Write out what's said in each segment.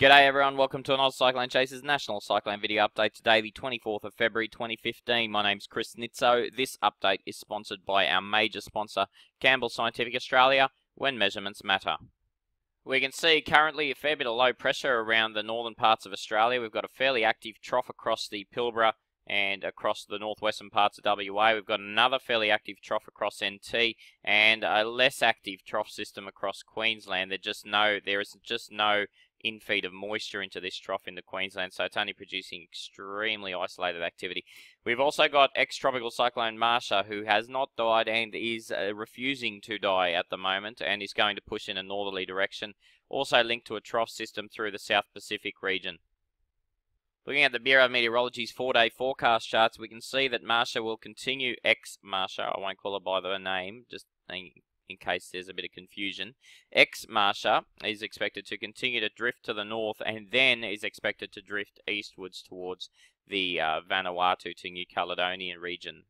G'day everyone, welcome to another Cyclone Chasers National Cyclone video update today, the 24th of February 2015. My name's Chris Nitzo. This update is sponsored by our major sponsor, Campbell Scientific Australia, when measurements matter. We can see currently a fair bit of low pressure around the northern parts of Australia. We've got a fairly active trough across the Pilbara and across the northwestern parts of WA. We've got another fairly active trough across NT and a less active trough system across Queensland. There just no, there is just no infeed of moisture into this trough in the Queensland, so it's only producing extremely isolated activity. We've also got ex-tropical cyclone Marcia, who has not died and is uh, refusing to die at the moment, and is going to push in a northerly direction, also linked to a trough system through the South Pacific region. Looking at the Bureau of Meteorology's four-day forecast charts, we can see that Marcia will continue ex-Marcia, I won't call her by the name, just in case there's a bit of confusion. Ex Marcia is expected to continue to drift to the north and then is expected to drift eastwards towards the uh, Vanuatu to New Caledonian region.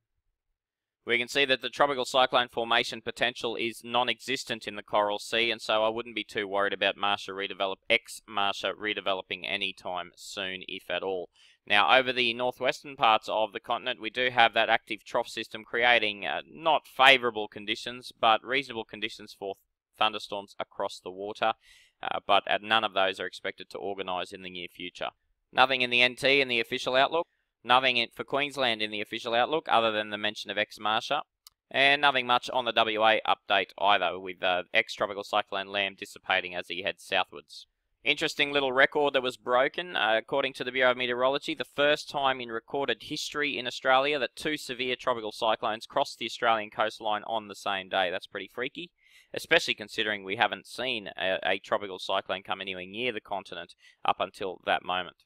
We can see that the tropical cyclone formation potential is non-existent in the Coral Sea, and so I wouldn't be too worried about Marcia redevelop ex Marcia redeveloping anytime soon, if at all. Now, over the northwestern parts of the continent, we do have that active trough system creating uh, not favourable conditions, but reasonable conditions for thunderstorms across the water. Uh, but none of those are expected to organise in the near future. Nothing in the NT in the official outlook. Nothing in, for Queensland in the official outlook, other than the mention of ex-Marcia. And nothing much on the WA update either, with uh, ex-tropical cyclone Lam dissipating as he heads southwards. Interesting little record that was broken, uh, according to the Bureau of Meteorology, the first time in recorded history in Australia that two severe tropical cyclones crossed the Australian coastline on the same day. That's pretty freaky, especially considering we haven't seen a, a tropical cyclone come anywhere near the continent up until that moment.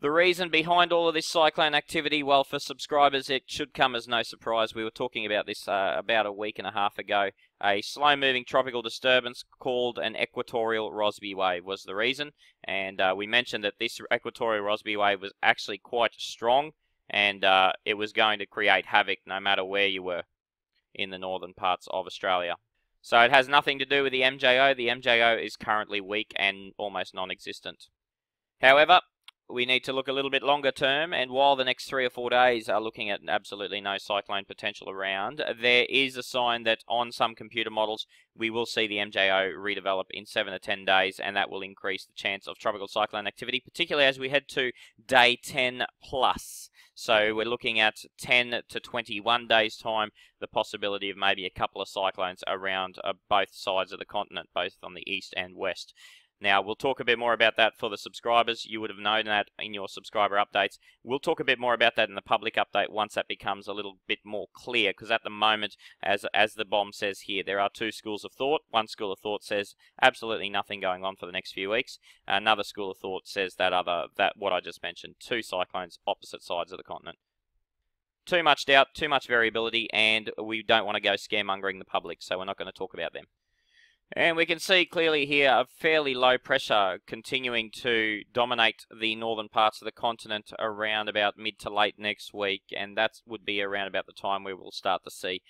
The reason behind all of this cyclone activity, well, for subscribers, it should come as no surprise. We were talking about this uh, about a week and a half ago. A slow moving tropical disturbance called an equatorial Rossby wave was the reason. And uh, we mentioned that this equatorial Rossby wave was actually quite strong and uh, it was going to create havoc no matter where you were in the northern parts of Australia. So it has nothing to do with the MJO. The MJO is currently weak and almost non existent. However, we need to look a little bit longer term, and while the next three or four days are looking at absolutely no cyclone potential around, there is a sign that on some computer models we will see the MJO redevelop in seven to ten days, and that will increase the chance of tropical cyclone activity, particularly as we head to day 10 plus. So we're looking at 10 to 21 days' time, the possibility of maybe a couple of cyclones around uh, both sides of the continent, both on the east and west. Now, we'll talk a bit more about that for the subscribers. You would have known that in your subscriber updates. We'll talk a bit more about that in the public update once that becomes a little bit more clear, because at the moment, as, as the BoM says here, there are two schools of thought. One school of thought says absolutely nothing going on for the next few weeks. Another school of thought says that other, that what I just mentioned, two cyclones opposite sides of the continent too much doubt, too much variability, and we don't want to go scaremongering the public, so we're not going to talk about them. And we can see clearly here a fairly low pressure continuing to dominate the northern parts of the continent around about mid to late next week, and that would be around about the time we will start to see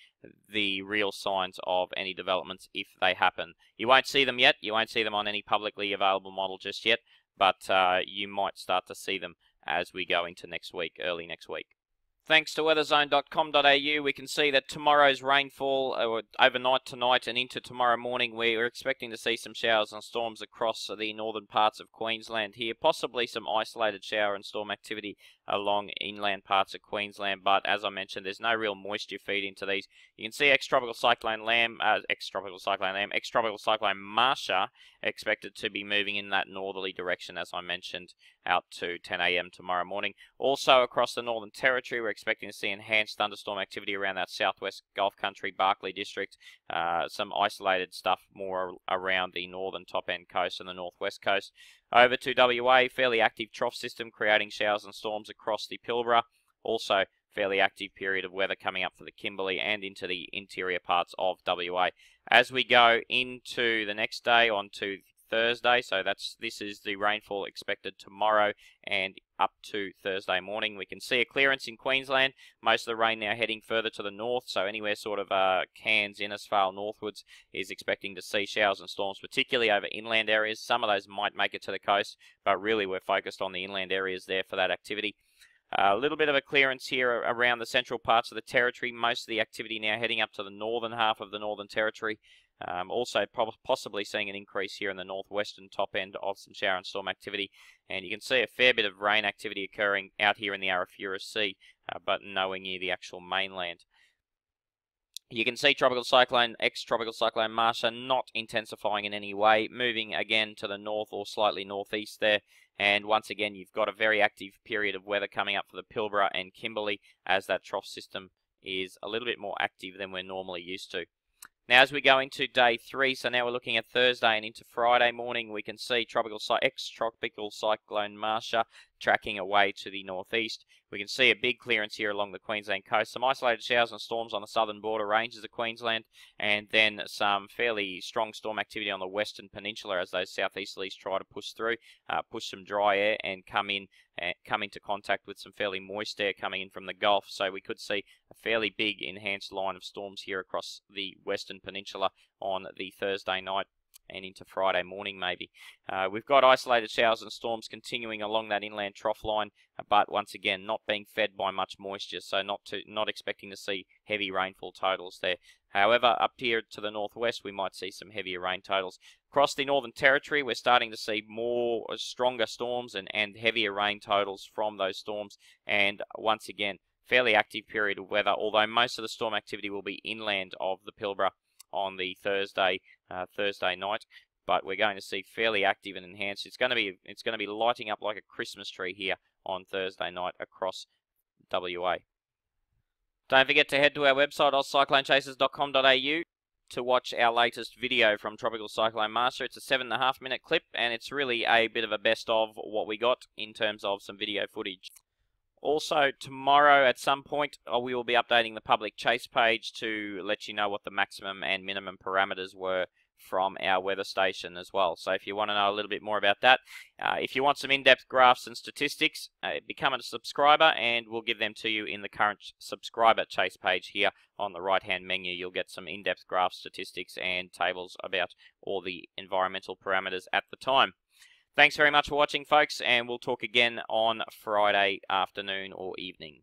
the real signs of any developments if they happen. You won't see them yet, you won't see them on any publicly available model just yet, but uh, you might start to see them as we go into next week, early next week. Thanks to weatherzone.com.au, we can see that tomorrow's rainfall uh, overnight tonight and into tomorrow morning, we're expecting to see some showers and storms across the northern parts of Queensland here, possibly some isolated shower and storm activity along inland parts of Queensland. But as I mentioned, there's no real moisture feed into these. You can see ex-tropical cyclone Lam, uh, ex-tropical cyclone Lam, ex-tropical cyclone Marcia expected to be moving in that northerly direction, as I mentioned, out to 10 a.m. tomorrow morning. Also across the Northern Territory, we're expecting to see enhanced thunderstorm activity around that southwest Gulf Country, Barkly district. Uh, some isolated stuff more around the northern top end coast and the northwest coast. Over to WA, fairly active trough system creating showers and storms across the Pilbara. Also, fairly active period of weather coming up for the Kimberley and into the interior parts of WA. As we go into the next day, on to Thursday. So that's this is the rainfall expected tomorrow and up to Thursday morning. We can see a clearance in Queensland. Most of the rain now heading further to the north, so anywhere sort of uh, Cairns, Innisfail, northwards is expecting to see showers and storms, particularly over inland areas. Some of those might make it to the coast, but really we're focused on the inland areas there for that activity. A little bit of a clearance here around the central parts of the territory. Most of the activity now heading up to the northern half of the Northern Territory. Um, also, possibly seeing an increase here in the northwestern top end of some shower and storm activity. And you can see a fair bit of rain activity occurring out here in the Arafura Sea, uh, but nowhere near the actual mainland. You can see Tropical Cyclone, ex-Tropical Cyclone Marcia not intensifying in any way, moving again to the north or slightly northeast there. And once again, you've got a very active period of weather coming up for the Pilbara and Kimberley as that trough system is a little bit more active than we're normally used to. Now, as we go into day three, so now we're looking at Thursday and into Friday morning, we can see tropical ex-tropical cyclone Marcia tracking away to the northeast. We can see a big clearance here along the Queensland coast. Some isolated showers and storms on the southern border ranges of Queensland, and then some fairly strong storm activity on the western peninsula as those southeasterlies try to push through, uh, push some dry air, and come in uh, come into contact with some fairly moist air coming in from the Gulf. So we could see a fairly big enhanced line of storms here across the western peninsula on the Thursday night and into Friday morning maybe. Uh, we've got isolated showers and storms continuing along that inland trough line, uh, but once again not being fed by much moisture, so not to not expecting to see heavy rainfall totals there. However, up here to the northwest, we might see some heavier rain totals. Across the Northern Territory, we're starting to see more uh, stronger storms and, and heavier rain totals from those storms. And once again, fairly active period of weather, although most of the storm activity will be inland of the Pilbara on the Thursday uh, Thursday night. But we're going to see fairly active and enhanced. It's going to be it's going to be lighting up like a Christmas tree here on Thursday night across WA. Don't forget to head to our website ozcyclonechasers.com.au to watch our latest video from Tropical Cyclone Marcia. It's a seven and a half minute clip and it's really a bit of a best of what we got in terms of some video footage. Also, tomorrow at some point, uh, we will be updating the public chase page to let you know what the maximum and minimum parameters were from our weather station as well. So if you want to know a little bit more about that, uh, if you want some in-depth graphs and statistics, uh, become a subscriber and we'll give them to you in the current subscriber chase page here on the right-hand menu. You'll get some in-depth graph statistics and tables about all the environmental parameters at the time. Thanks very much for watching, folks, and we'll talk again on Friday afternoon or evening.